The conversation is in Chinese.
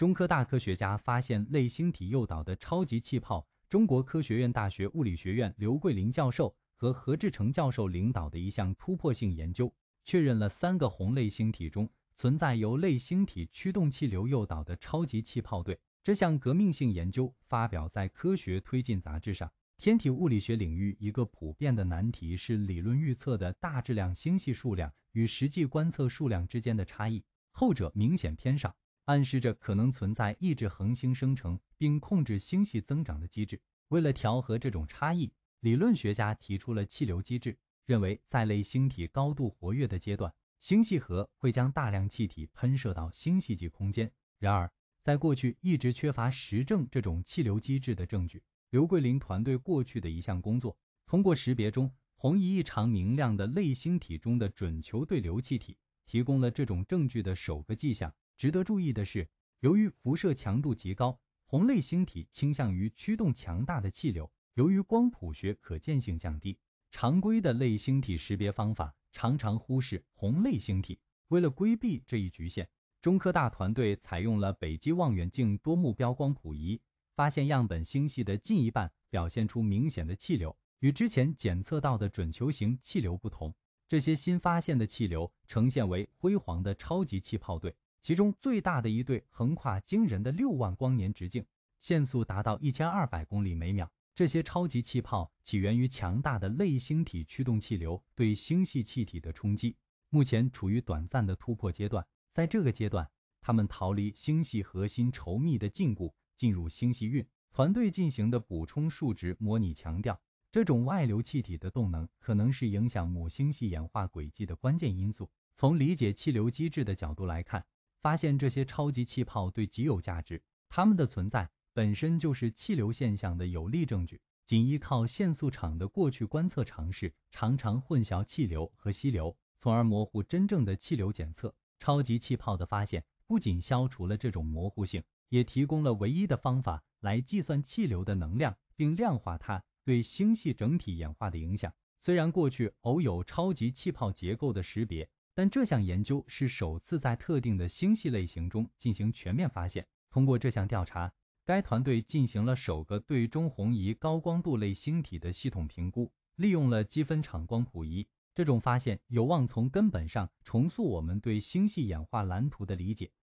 中科大科学家发现类星体诱导的超级气泡。中国科学院大学物理学院刘桂林教授和何志成教授领导的一项突破性研究，确认了三个红类星体中存在由类星体驱动气流诱导的超级气泡对。这项革命性研究发表在《科学推进》杂志上。天体物理学领域一个普遍的难题是理论预测的大质量星系数量与实际观测数量之间的差异，后者明显偏少。暗示着可能存在抑制恒星生成并控制星系增长的机制。为了调和这种差异，理论学家提出了气流机制，认为在类星体高度活跃的阶段，星系核会将大量气体喷射到星系际空间。然而，在过去一直缺乏实证这种气流机制的证据。刘桂林团队过去的一项工作，通过识别中红移异常明亮的类星体中的准球对流气体，提供了这种证据的首个迹象。值得注意的是，由于辐射强度极高，红类星体倾向于驱动强大的气流。由于光谱学可见性降低，常规的类星体识别方法常常忽视红类星体。为了规避这一局限，中科大团队采用了北极望远镜多目标光谱仪，发现样本星系的近一半表现出明显的气流，与之前检测到的准球形气流不同。这些新发现的气流呈现为辉煌的超级气泡对。其中最大的一对横跨惊人的六万光年直径，限速达到一千二百公里每秒。这些超级气泡起源于强大的类星体驱动气流对星系气体的冲击，目前处于短暂的突破阶段。在这个阶段，它们逃离星系核心稠密的禁锢，进入星系运。团队进行的补充数值模拟强调，这种外流气体的动能可能是影响母星系演化轨迹的关键因素。从理解气流机制的角度来看。发现这些超级气泡对极有价值，它们的存在本身就是气流现象的有力证据。仅依靠限速场的过去观测尝试，常常混淆气流和吸流，从而模糊真正的气流检测。超级气泡的发现不仅消除了这种模糊性，也提供了唯一的方法来计算气流的能量，并量化它对星系整体演化的影响。虽然过去偶有超级气泡结构的识别。但这项研究是首次在特定的星系类型中进行全面发现。通过这项调查，该团队进行了首个对中红移高光度类星体的系统评估，利用了积分场光谱仪。这种发现有望从根本上重塑我们对星系演化蓝图的理解。